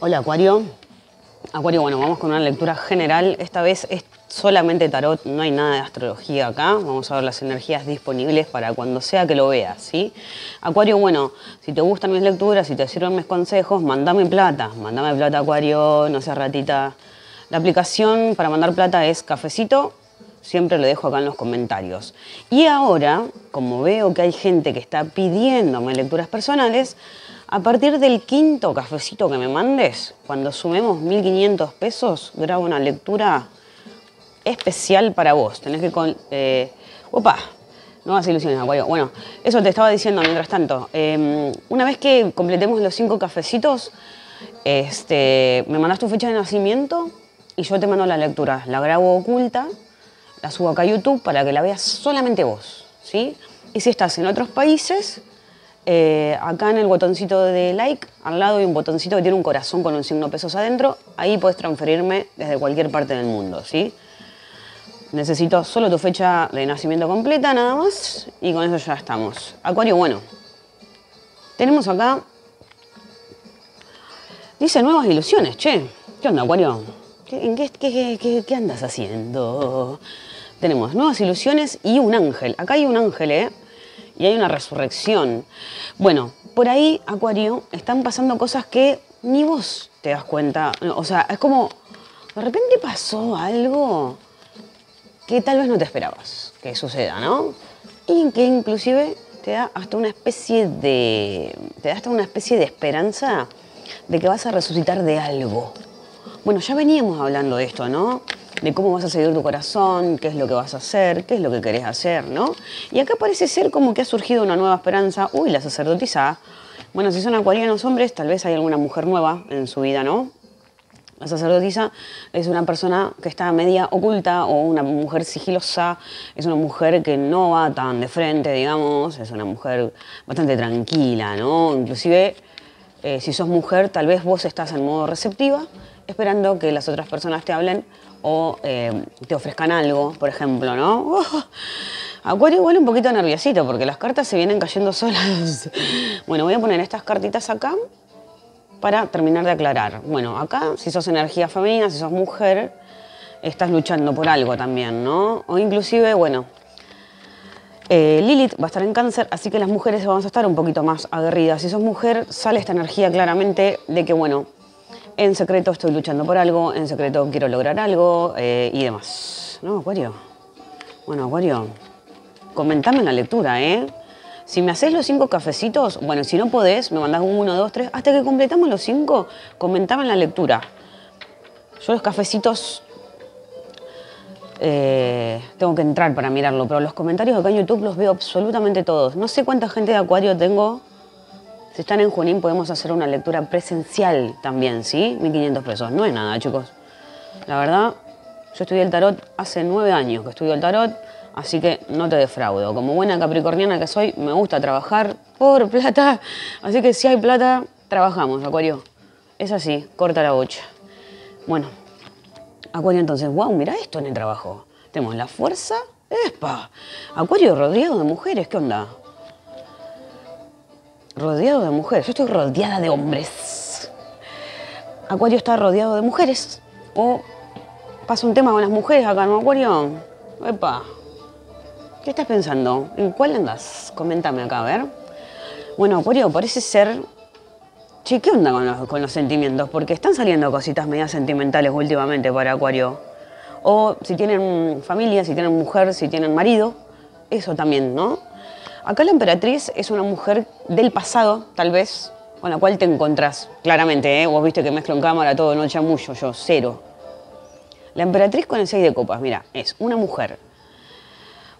Hola Acuario. Acuario, bueno, vamos con una lectura general. Esta vez es solamente tarot, no hay nada de astrología acá. Vamos a ver las energías disponibles para cuando sea que lo veas, ¿sí? Acuario, bueno, si te gustan mis lecturas, si te sirven mis consejos, mandame plata. Mandame plata, Acuario, no seas ratita. La aplicación para mandar plata es cafecito siempre lo dejo acá en los comentarios. Y ahora, como veo que hay gente que está pidiéndome lecturas personales, a partir del quinto cafecito que me mandes, cuando sumemos 1500 pesos, grabo una lectura especial para vos. Tenés que... Con, eh, opa, nuevas ilusiones, Acuario. Bueno, eso te estaba diciendo mientras tanto. Em, una vez que completemos los cinco cafecitos, este, me mandas tu fecha de nacimiento y yo te mando la lectura. La grabo oculta la subo acá a YouTube para que la veas solamente vos, ¿sí? Y si estás en otros países, eh, acá en el botoncito de like, al lado hay un botoncito que tiene un corazón con un signo pesos adentro, ahí puedes transferirme desde cualquier parte del mundo, ¿sí? Necesito solo tu fecha de nacimiento completa, nada más, y con eso ya estamos. Acuario, bueno, tenemos acá, dice nuevas ilusiones, che, ¿qué onda, Acuario? qué, qué andas haciendo? tenemos nuevas ilusiones y un ángel. Acá hay un ángel, ¿eh? Y hay una resurrección. Bueno, por ahí, Acuario, están pasando cosas que ni vos te das cuenta. O sea, es como, de repente pasó algo que tal vez no te esperabas que suceda, ¿no? Y que inclusive te da hasta una especie de, te da hasta una especie de esperanza de que vas a resucitar de algo. Bueno, ya veníamos hablando de esto, ¿no? De cómo vas a seguir tu corazón, qué es lo que vas a hacer, qué es lo que querés hacer, ¿no? Y acá parece ser como que ha surgido una nueva esperanza. Uy, la sacerdotisa. Bueno, si son acuarianos hombres, tal vez hay alguna mujer nueva en su vida, ¿no? La sacerdotisa es una persona que está media oculta o una mujer sigilosa, es una mujer que no va tan de frente, digamos, es una mujer bastante tranquila, ¿no? Inclusive, eh, si sos mujer, tal vez vos estás en modo receptiva, esperando que las otras personas te hablen o eh, te ofrezcan algo, por ejemplo, ¿no? Acuario igual un poquito nerviosito porque las cartas se vienen cayendo solas. bueno, voy a poner estas cartitas acá para terminar de aclarar. Bueno, acá si sos energía femenina, si sos mujer, estás luchando por algo también, ¿no? O inclusive, bueno, eh, Lilith va a estar en cáncer, así que las mujeres vamos a estar un poquito más aguerridas. Si sos mujer, sale esta energía claramente de que, bueno, en secreto estoy luchando por algo, en secreto quiero lograr algo eh, y demás. ¿No, Acuario? Bueno, Acuario, comentame en la lectura, ¿eh? Si me haces los cinco cafecitos, bueno, si no podés, me mandás un uno, dos, tres, hasta que completamos los cinco, comentame en la lectura. Yo los cafecitos eh, tengo que entrar para mirarlo, pero los comentarios acá en YouTube los veo absolutamente todos. No sé cuánta gente de Acuario tengo si están en Junín podemos hacer una lectura presencial también, ¿sí? 1500 pesos. No es nada, chicos. La verdad, yo estudié el tarot hace nueve años que estudio el tarot, así que no te defraudo. Como buena capricorniana que soy, me gusta trabajar por plata. Así que si hay plata, trabajamos, Acuario. Es así, corta la bocha. Bueno, Acuario entonces, wow, mira esto en el trabajo. Tenemos la fuerza, ¡espa! Acuario rodeado de mujeres, ¿qué onda? Rodeado de mujeres. Yo estoy rodeada de hombres. Acuario está rodeado de mujeres. O pasa un tema con las mujeres acá, ¿no, Acuario? Epa. ¿Qué estás pensando? ¿En cuál andas? Coméntame acá, a ver. Bueno, Acuario, parece ser... Che, ¿qué onda con los, con los sentimientos? Porque están saliendo cositas medias sentimentales últimamente para Acuario. O si tienen familia, si tienen mujer, si tienen marido. Eso también, ¿no? Acá la emperatriz es una mujer del pasado, tal vez, con la cual te encontrás. Claramente, ¿eh? vos viste que mezclo en cámara todo, no mucho, yo, cero. La emperatriz con el 6 de copas, mira, es una mujer.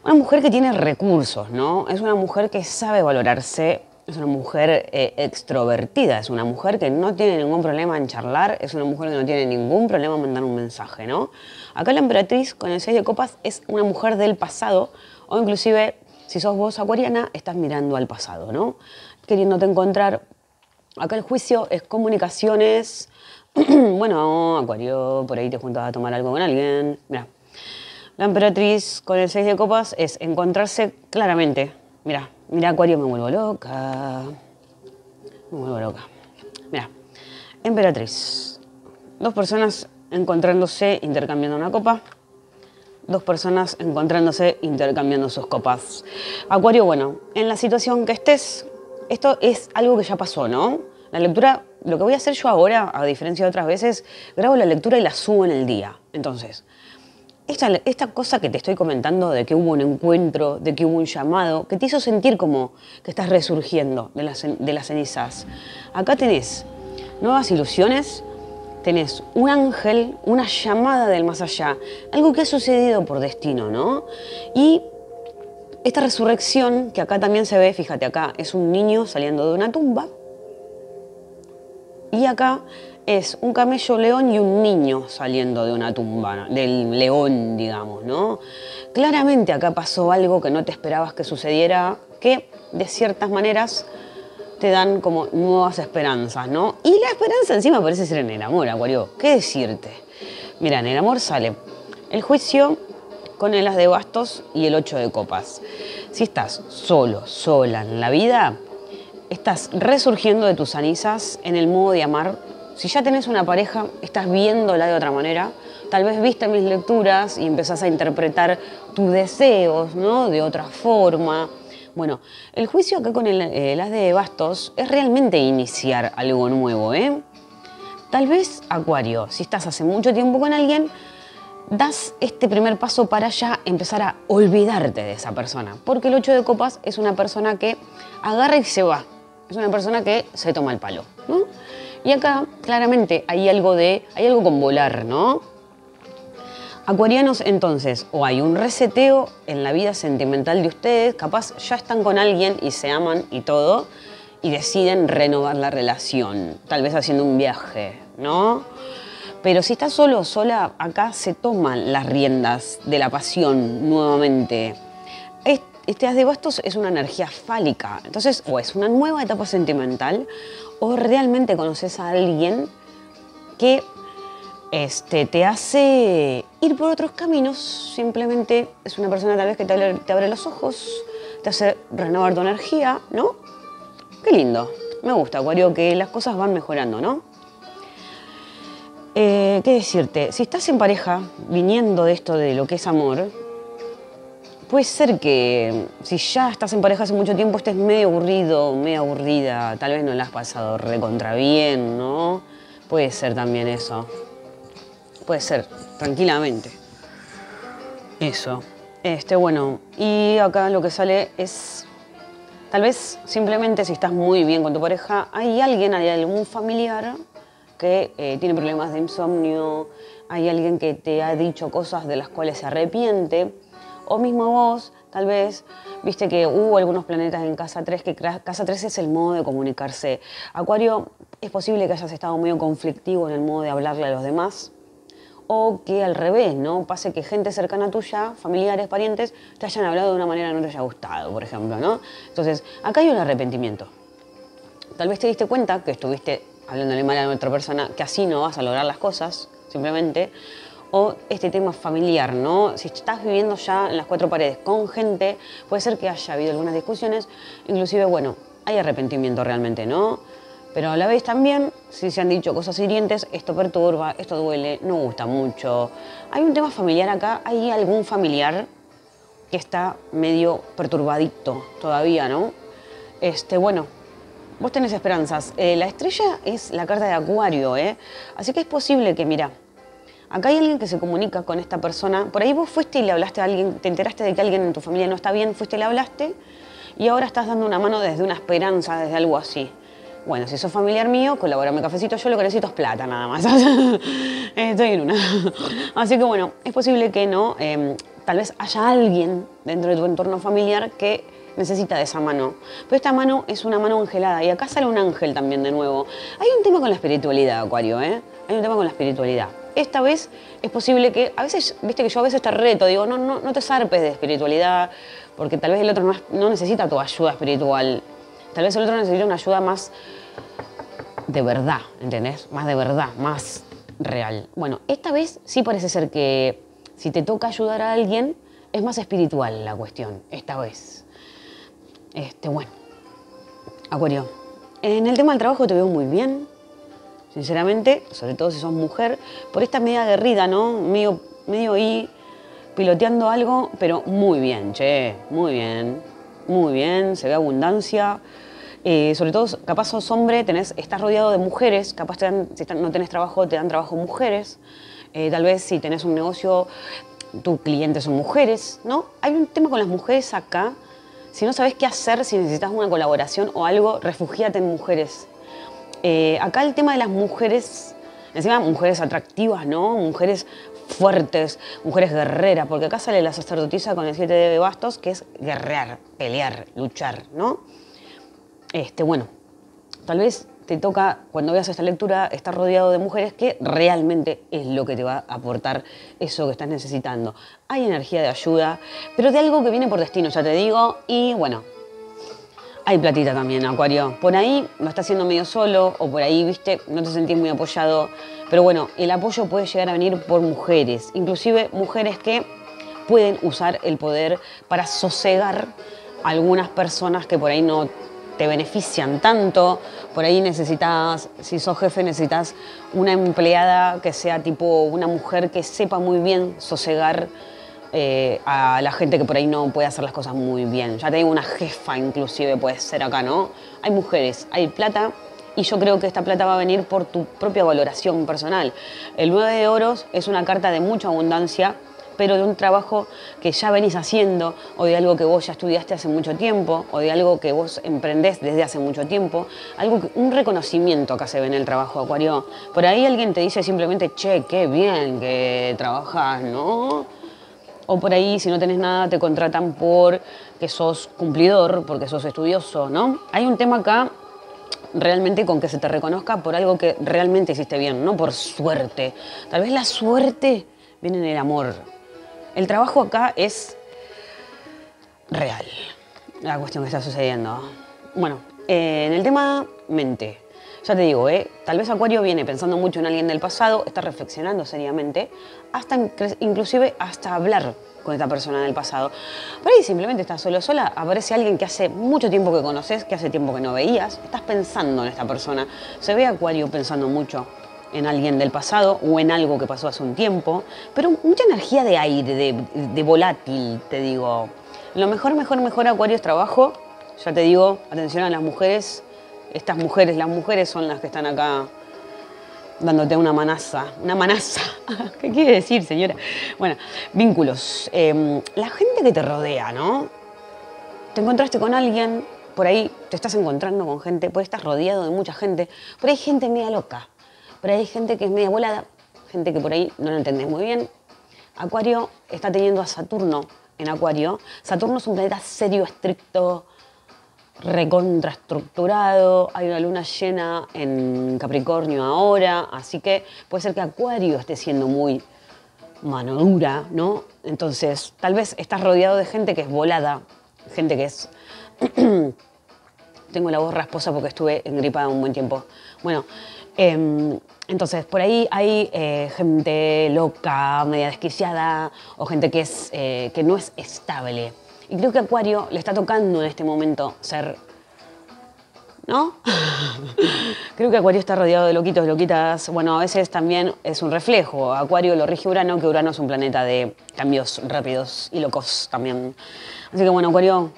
Una mujer que tiene recursos, ¿no? Es una mujer que sabe valorarse, es una mujer eh, extrovertida, es una mujer que no tiene ningún problema en charlar, es una mujer que no tiene ningún problema en mandar un mensaje, ¿no? Acá la emperatriz con el 6 de copas es una mujer del pasado o inclusive si sos vos acuariana, estás mirando al pasado, ¿no? Queriéndote encontrar. Acá el juicio es comunicaciones. bueno, Acuario, por ahí te juntas a tomar algo con alguien. Mira, la emperatriz con el 6 de copas es encontrarse claramente. Mira, mira, Acuario, me vuelvo loca. Me vuelvo loca. Mira, Emperatriz. Dos personas encontrándose, intercambiando una copa. Dos personas encontrándose, intercambiando sus copas. Acuario, bueno, en la situación que estés, esto es algo que ya pasó, ¿no? La lectura, lo que voy a hacer yo ahora, a diferencia de otras veces, grabo la lectura y la subo en el día. Entonces, esta, esta, cosa que te estoy comentando de que hubo un encuentro, de que hubo un llamado, que te hizo sentir como que estás resurgiendo de las, de las cenizas. Acá tenés nuevas ilusiones, tenés un ángel, una llamada del más allá, algo que ha sucedido por destino, ¿no? Y esta resurrección, que acá también se ve, fíjate acá, es un niño saliendo de una tumba. Y acá es un camello león y un niño saliendo de una tumba, del león, digamos, ¿no? Claramente acá pasó algo que no te esperabas que sucediera, que de ciertas maneras te dan como nuevas esperanzas, ¿no? Y la esperanza encima parece ser en el amor, Acuario. ¿Qué decirte? Mira, en el amor sale el juicio con el as de bastos y el ocho de copas. Si estás solo, sola en la vida, estás resurgiendo de tus cenizas en el modo de amar. Si ya tenés una pareja, estás viéndola de otra manera. Tal vez viste mis lecturas y empezás a interpretar tus deseos, ¿no? De otra forma. Bueno, el juicio acá con el, el, as de bastos es realmente iniciar algo nuevo, ¿eh? Tal vez, Acuario, si estás hace mucho tiempo con alguien, das este primer paso para ya empezar a olvidarte de esa persona. Porque el 8 de copas es una persona que agarra y se va. Es una persona que se toma el palo. ¿no? Y acá, claramente, hay algo de. hay algo con volar, ¿no? Acuarianos, entonces, o hay un reseteo en la vida sentimental de ustedes, capaz ya están con alguien y se aman y todo, y deciden renovar la relación, tal vez haciendo un viaje, ¿no? Pero si estás solo o sola, acá se toman las riendas de la pasión nuevamente. Este as de bastos es una energía fálica, entonces o es una nueva etapa sentimental o realmente conoces a alguien que este, te hace ir por otros caminos, simplemente es una persona tal vez que te abre, los ojos, te hace renovar tu energía, ¿no? Qué lindo, me gusta, Acuario, que las cosas van mejorando, ¿no? Eh, ¿Qué decirte? Si estás en pareja, viniendo de esto de lo que es amor, puede ser que si ya estás en pareja hace mucho tiempo estés medio aburrido, medio aburrida, tal vez no la has pasado recontra bien, ¿no? Puede ser también eso. Puede ser, tranquilamente. Eso. Este, bueno, y acá lo que sale es. Tal vez simplemente si estás muy bien con tu pareja, hay alguien, hay algún familiar que eh, tiene problemas de insomnio, hay alguien que te ha dicho cosas de las cuales se arrepiente, o mismo vos, tal vez, viste que hubo algunos planetas en casa 3, que casa 3 es el modo de comunicarse. Acuario, es posible que hayas estado medio conflictivo en el modo de hablarle a los demás, o que al revés, ¿no? Pase que gente cercana tuya, familiares, parientes, te hayan hablado de una manera que no te haya gustado, por ejemplo, ¿no? Entonces, acá hay un arrepentimiento. Tal vez te diste cuenta que estuviste hablándole mal a otra persona, que así no vas a lograr las cosas, simplemente. O este tema familiar, ¿no? Si estás viviendo ya en las cuatro paredes con gente, puede ser que haya habido algunas discusiones, inclusive, bueno, hay arrepentimiento realmente, ¿no? Pero a la vez también, si se han dicho cosas hirientes, esto perturba, esto duele, no gusta mucho. Hay un tema familiar acá, hay algún familiar que está medio perturbadito todavía, ¿no? Este, bueno, Vos tenés esperanzas. Eh, la estrella es la carta de Acuario, ¿eh? Así que es posible que, mira, acá hay alguien que se comunica con esta persona. Por ahí vos fuiste y le hablaste a alguien, te enteraste de que alguien en tu familia no está bien, fuiste y le hablaste, y ahora estás dando una mano desde una esperanza, desde algo así. Bueno, si sos familiar mío, colaborame cafecito, yo lo que necesito es plata nada más. Estoy en una. Así que bueno, es posible que no, em, tal vez haya alguien dentro de tu entorno familiar que necesita de esa mano. Pero esta mano es una mano angelada y acá sale un ángel también de nuevo. Hay un tema con la espiritualidad, Acuario, ¿eh? Hay un tema con la espiritualidad. Esta vez es posible que, a veces, viste que yo a veces te reto, digo, no, no, no te zarpes de espiritualidad, porque tal vez el otro no, necesita tu ayuda espiritual. Tal vez el otro necesita una ayuda más de verdad, ¿entendés? Más de verdad, más real. Bueno, esta vez sí parece ser que si te toca ayudar a alguien, es más espiritual la cuestión, esta vez. Este, bueno, Acuario, en el tema del trabajo te veo muy bien. sinceramente, sobre todo si sos mujer, por esta media aguerrida, ¿no? Medio, medio ahí piloteando algo, pero muy bien, che, muy bien, muy bien, se ve abundancia. Eh, sobre todo, capaz sos hombre, tenés, estás rodeado de mujeres, capaz te dan, si no tenés trabajo, te dan trabajo mujeres. Eh, tal vez si tenés un negocio, tus clientes son mujeres, ¿no? Hay un tema con las mujeres acá. Si no sabes qué hacer, si necesitas una colaboración o algo, refugiate en mujeres. Eh, acá el tema de las mujeres, encima mujeres atractivas, ¿no? Mujeres fuertes, mujeres guerreras, porque acá sale la sacerdotisa con el siete de bastos, que es guerrear, pelear, luchar, ¿no? Este, bueno, tal vez te toca, cuando veas esta lectura, estar rodeado de mujeres que realmente es lo que te va a aportar eso que estás necesitando. Hay energía de ayuda, pero de algo que viene por destino, ya te digo, y bueno, hay platita también, Acuario. Por ahí lo estás haciendo medio solo o por ahí, viste, no te sentís muy apoyado. Pero bueno, el apoyo puede llegar a venir por mujeres, inclusive mujeres que pueden usar el poder para sosegar a algunas personas que por ahí no te benefician tanto. Por ahí necesitas, si sos jefe, necesitas una empleada que sea tipo una mujer que sepa muy bien sosegar eh, a la gente que por ahí no puede hacer las cosas muy bien. Ya tengo una jefa inclusive puede ser acá, ¿no? Hay mujeres, hay plata y yo creo que esta plata va a venir por tu propia valoración personal. El 9 de oros es una carta de mucha abundancia, pero de un trabajo que ya venís haciendo o de algo que vos ya estudiaste hace mucho tiempo o de algo que vos emprendés desde hace mucho tiempo. Algo un reconocimiento acá se ve en el trabajo, Acuario. Por ahí alguien te dice simplemente, che, qué bien que trabajas, ¿no? O por ahí, si no tenés nada, te contratan por que sos cumplidor, porque sos estudioso, ¿no? Hay un tema acá realmente con que se te reconozca por algo que realmente hiciste bien, no por suerte. Tal vez la suerte viene en el amor. El trabajo acá es real, la cuestión que está sucediendo. Bueno, eh, en el tema mente. Ya te digo, ¿eh? tal vez Acuario viene pensando mucho en alguien del pasado, está reflexionando seriamente, hasta inclusive hasta hablar con esta persona del pasado. Por ahí simplemente estás solo sola, aparece alguien que hace mucho tiempo que conoces, que hace tiempo que no veías, estás pensando en esta persona. Se ve Acuario pensando mucho en alguien del pasado o en algo que pasó hace un tiempo, pero mucha energía de aire, de, volátil, te digo. Lo mejor, mejor, mejor Acuario es trabajo. Ya te digo, atención a las mujeres, estas mujeres, las mujeres son las que están acá dándote una manaza, una manaza. ¿Qué quiere decir, señora? Bueno, vínculos. Em, la gente que te rodea, ¿no? Te encontraste con alguien, por ahí te estás encontrando con gente, por ahí estás rodeado de mucha gente, por ahí hay gente media loca, ahí hay gente que es media volada, gente que por ahí no lo entendés muy bien. Acuario está teniendo a Saturno en Acuario. Saturno es un planeta serio, estricto, recontraestructurado, hay una luna llena en Capricornio ahora, así que puede ser que Acuario esté siendo muy mano dura, ¿no? Entonces, tal vez estás rodeado de gente que es volada, gente que es... Tengo la voz rasposa porque estuve engripada un buen tiempo. Bueno, em, entonces por ahí hay eh, gente loca, media desquiciada, o gente que, es, eh, que no es estable. Y creo que Acuario le está tocando en este momento ser. ¿No? creo que Acuario está rodeado de loquitos, loquitas. Bueno, a veces también es un reflejo. Acuario lo rige Urano, que Urano es un planeta de cambios rápidos y locos también. Así que bueno, Acuario,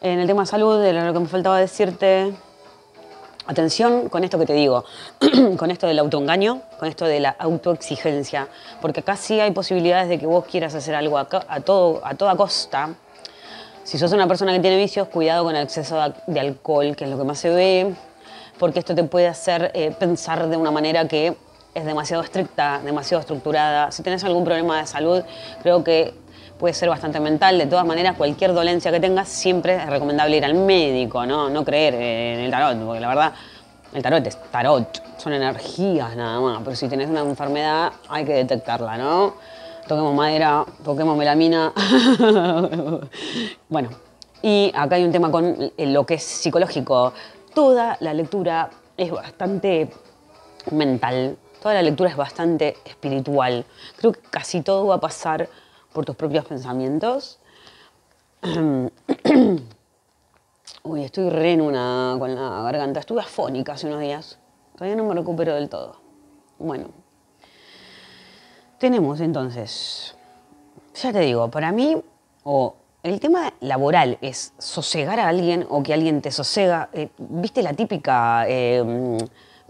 en el tema de salud, de lo que me faltaba decirte, Atención con esto que te digo, con esto del autoengaño, con esto de la autoexigencia, porque acá sí hay posibilidades de que vos quieras hacer algo a, todo, a toda costa, si sos una persona que tiene vicios, cuidado con el exceso de alcohol, que es lo que más se ve, porque esto te puede hacer eh, pensar de una manera que es demasiado estricta, demasiado estructurada. Si tenés algún problema de salud, creo que puede ser bastante mental. De todas maneras, cualquier dolencia que tengas, siempre es recomendable ir al médico, ¿no? No creer en el tarot, porque la verdad, el tarot es tarot, son energías nada más. Pero si tenés una enfermedad, hay que detectarla, ¿no? toquemos madera, toquemos melamina. bueno, y acá hay un tema con lo que es psicológico. Toda la lectura es bastante mental, toda la lectura es bastante espiritual. Creo que casi todo va a pasar por tus propios pensamientos. Uy, estoy re en una con la garganta. Estuve afónica hace unos días. Todavía no me recupero del todo. Bueno, tenemos entonces, ya te digo, para mí, o el tema laboral es sosegar a alguien o que alguien te sosega. Eh, ¿Viste la típica eh,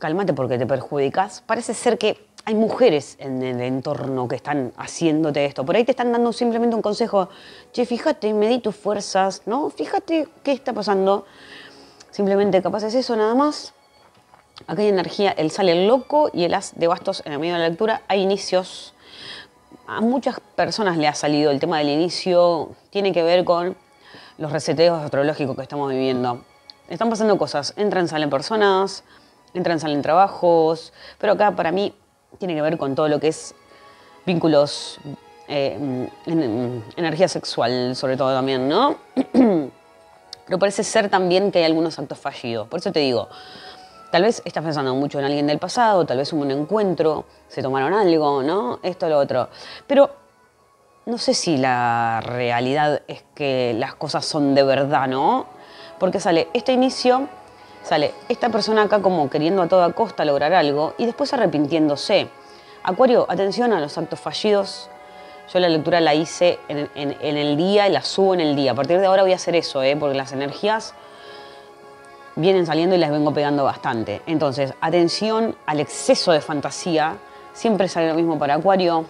calmate porque te perjudicas? Parece ser que hay mujeres en el entorno que están haciéndote esto. Por ahí te están dando simplemente un consejo. Che, fíjate, medí tus fuerzas, ¿no? Fíjate qué está pasando. Simplemente capaz es eso nada más. Acá hay energía, él sale el loco y el as de bastos en el medio de la lectura. Hay inicios. A muchas personas le ha salido el tema del inicio. Tiene que ver con los reseteos astrológicos que estamos viviendo. Están pasando cosas. Entran, salen personas, entran, salen trabajos. Pero acá para mí tiene que ver con todo lo que es vínculos, eh, energía sexual sobre todo también, ¿no? Pero parece ser también que hay algunos actos fallidos. Por eso te digo, tal vez estás pensando mucho en alguien del pasado, tal vez hubo un encuentro, se tomaron algo, ¿no? Esto, lo otro. Pero no sé si la realidad es que las cosas son de verdad, ¿no? Porque sale este inicio, sale esta persona acá como queriendo a toda costa lograr algo y después arrepintiéndose. Acuario, atención a los actos fallidos, yo la lectura la hice en, el día y la subo en el día. A partir de ahora voy a hacer eso, ¿eh? porque las energías vienen saliendo y las vengo pegando bastante. Entonces, atención al exceso de fantasía. Siempre sale lo mismo para Acuario.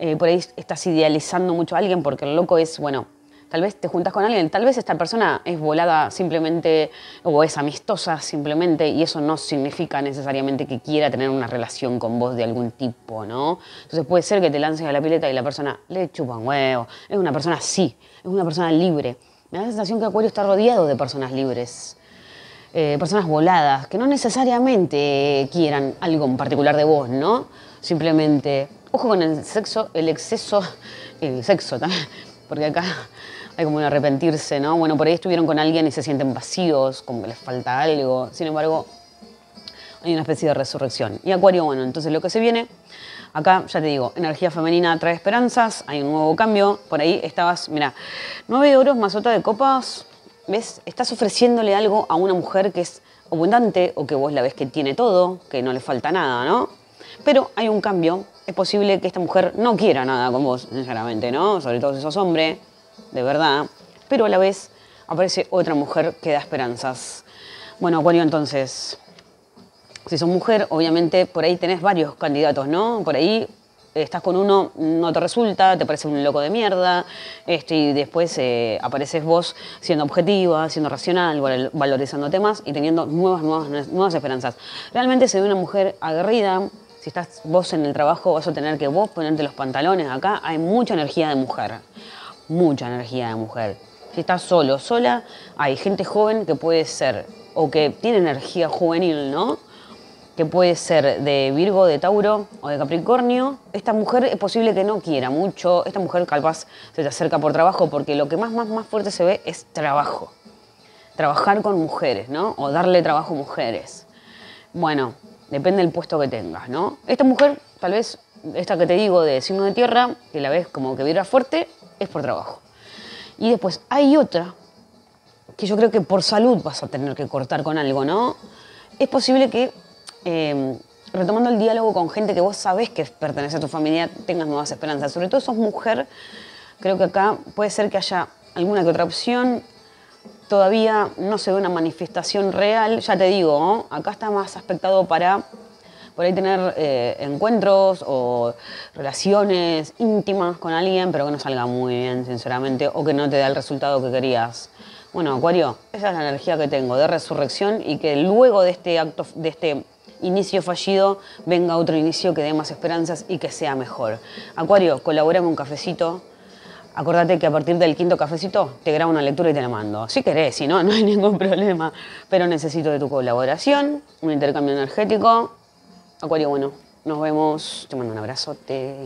Eh, por ahí estás idealizando mucho a alguien porque el loco es, bueno, Tal vez te juntas con alguien, tal vez esta persona es volada simplemente o es amistosa simplemente y eso no significa necesariamente que quiera tener una relación con vos de algún tipo, ¿no? Entonces puede ser que te lances a la pileta y la persona le chupa un huevo. Es una persona así, es una persona libre. Me da la sensación que Acuario está rodeado de personas libres. Eh, personas voladas, que no necesariamente quieran algo en particular de vos, ¿no? Simplemente, ojo con el sexo, el exceso, el sexo también, porque acá hay como un arrepentirse, ¿no? Bueno, por ahí estuvieron con alguien y se sienten vacíos, como que les falta algo. Sin embargo, hay una especie de resurrección. Y Acuario, bueno, entonces lo que se viene, acá ya te digo, energía femenina trae esperanzas, hay un nuevo cambio. Por ahí estabas, mira, nueve oros más otra de copas, ¿ves? Estás ofreciéndole algo a una mujer que es abundante o que vos la ves que tiene todo, que no le falta nada, ¿no? Pero hay un cambio. Es posible que esta mujer no quiera nada con vos, sinceramente, ¿no? Sobre todo si sos hombre de verdad, pero a la vez aparece otra mujer que da esperanzas. Bueno, Acuario, entonces, si sos mujer, obviamente por ahí tenés varios candidatos, ¿no? Por ahí estás con uno, no te resulta, te parece un loco de mierda, este, y después eh, apareces vos siendo objetiva, siendo racional, valorizando temas y teniendo nuevas, nuevas, nuevas esperanzas. Realmente se ve una mujer aguerrida, si estás vos en el trabajo vas a tener que vos ponerte los pantalones acá, hay mucha energía de mujer mucha energía de mujer. Si estás solo, sola, hay gente joven que puede ser, o que tiene energía juvenil, ¿no? Que puede ser de Virgo, de Tauro o de Capricornio. Esta mujer es posible que no quiera mucho. Esta mujer capaz se te acerca por trabajo porque lo que más, más, más fuerte se ve es trabajo. Trabajar con mujeres, ¿no? O darle trabajo a mujeres. Bueno, depende del puesto que tengas, ¿no? Esta mujer, tal vez, esta que te digo de signo de tierra, que la ves como que vibra fuerte, es por trabajo. Y después hay otra que yo creo que por salud vas a tener que cortar con algo, ¿no? Es posible que, em, retomando el diálogo con gente que vos sabés que pertenece a tu familia, tengas nuevas esperanzas. Sobre todo sos mujer, creo que acá puede ser que haya alguna que otra opción. Todavía no se ve una manifestación real, ya te digo, acá está más aspectado para por ahí tener eh, encuentros o relaciones íntimas con alguien, pero que no salga muy bien, sinceramente, o que no te da el resultado que querías. Bueno, Acuario, esa es la energía que tengo de resurrección y que luego de este acto, de este inicio fallido, venga otro inicio que dé más esperanzas y que sea mejor. Acuario, colabórame un cafecito. Acordate que a partir del quinto cafecito te grabo una lectura y te la mando. Si querés, si no, no hay ningún problema. Pero necesito de tu colaboración, un intercambio energético Acuario, bueno, nos vemos. Te mando un abrazote.